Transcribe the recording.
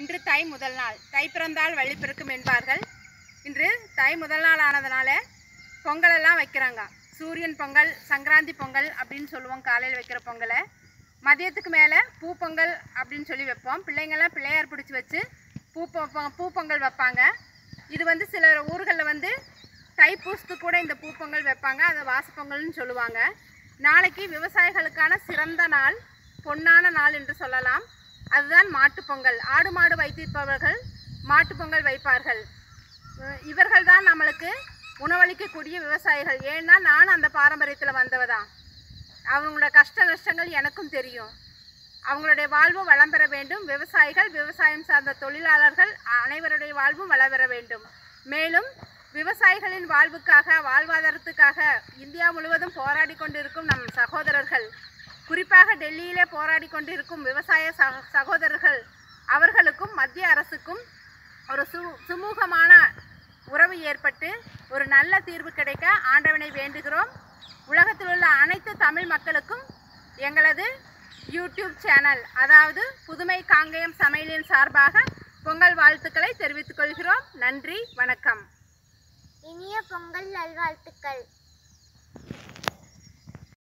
இன்று தை முதல் நாள். தை பிறந்தால் வழி பிறக்கும் என்பார்கள். இன்று தை முதல் நாள் ஆனதுனால பொங்கல் எல்லாம் வைக்கிறாங்க. சூரியன் பொங்கல் சங்கராந்தி பொங்கல் அப்படின்னு சொல்லுவோம் காலையில் வைக்கிற பொங்கலை. மதியத்துக்கு மேலே பூ பொங்கல் அப்படின்னு சொல்லி வைப்போம். பிள்ளைங்கள்லாம் பிள்ளையார் பிடிச்சி வச்சு பூ பொ- பூ பொங்கல் வைப்பாங்க. இது வந்து சில ஊர்களில் வந்து தைப்பூசத்து கூட இந்த பூ பொங்கல் வைப்பாங்க. அதை வாசப்பொங்கல்னு சொல்லுவாங்க. நாளைக்கு விவசாயிகளுக்கான சிறந்த நாள் பொன்னான நாள் என்று சொல்லலாம். அதுதான் மாட்டுப் பொங்கல். ஆடு மாடு வைத்திருப்பவர்கள் மாட்டுப்பொங்கல் வைப்பார்கள். இவர்கள் தான் நம்மளுக்கு உணவளிக்கக்கூடிய விவசாயிகள். ஏன்னா நான் அந்த பாரம்பரியத்தில் வந்தவதான். அவங்களோட கஷ்ட நஷ்டங்கள் எனக்கும் தெரியும். அவங்களுடைய வாழ்வும் வளம் பெற வேண்டும். விவசாயிகள் விவசாயம் சார்ந்த தொழிலாளர்கள் அனைவருடைய வாழ்வும் வளம் பெற வேண்டும். மேலும் விவசாயிகளின் வாழ்வுக்காக வாழ்வாதாரத்துக்காக இந்தியா முழுவதும் போராடி கொண்டிருக்கும் நம் சகோதரர்கள். குறிப்பாக டெல்லியிலே போராடி கொண்டிருக்கும் விவசாய சக சகோதரர்கள் அவர்களுக்கும் மத்திய அரசுக்கும் ஒரு சு சுமூகமான உறவு ஏற்பட்டு ஒரு நல்ல தீர்வு கிடைக்க ஆண்டவனை வேண்டுகிறோம். உலகத்தில் உள்ள அனைத்து தமிழ் மக்களுக்கும் எங்களது யூடியூப் சேனல் அதாவது புதுமை காங்கேயம் சமையலின் சார்பாக பொங்கல் வாழ்த்துக்களை தெரிவித்துக் கொள்கிறோம். நன்றி வணக்கம். இனிய பொங்கல் நல்வாழ்த்துக்கள்.